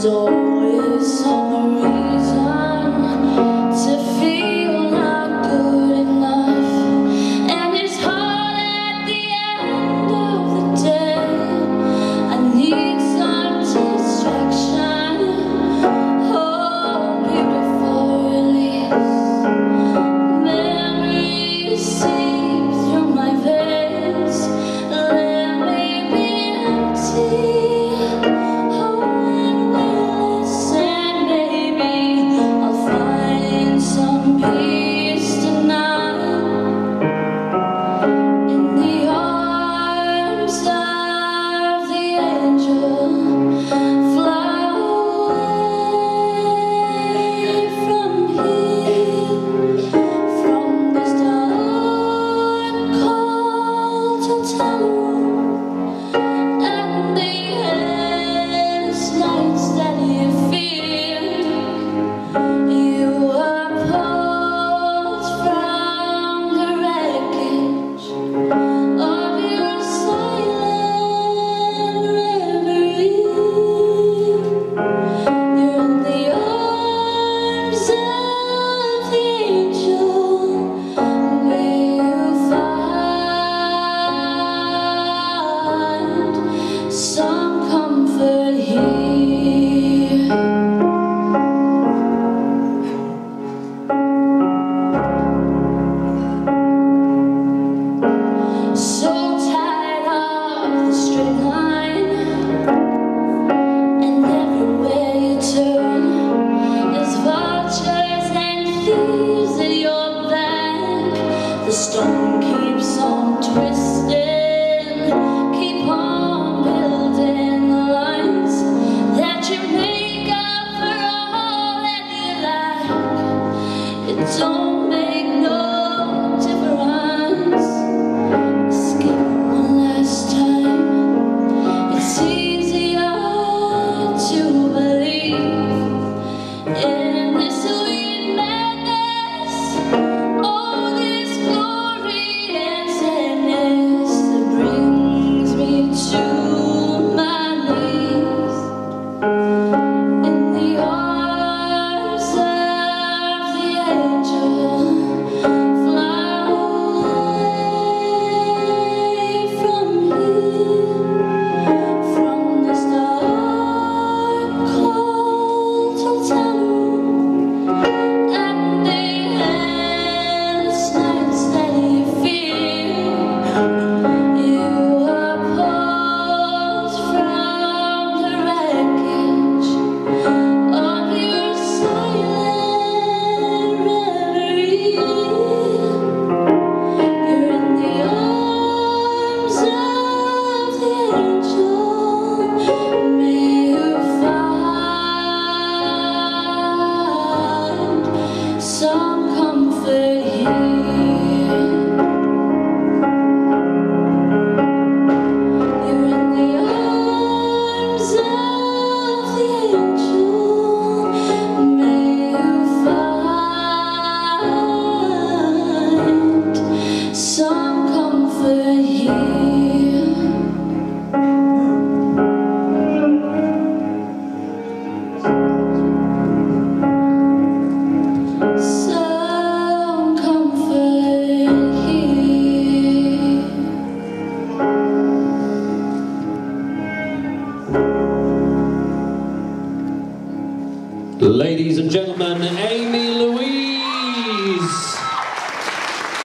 was old. system keeps on twisting, keep on building lines that you make up for all that you lack. It don't make no difference. Skip one last time. It's easier to believe. Ladies and gentlemen, Amy Louise.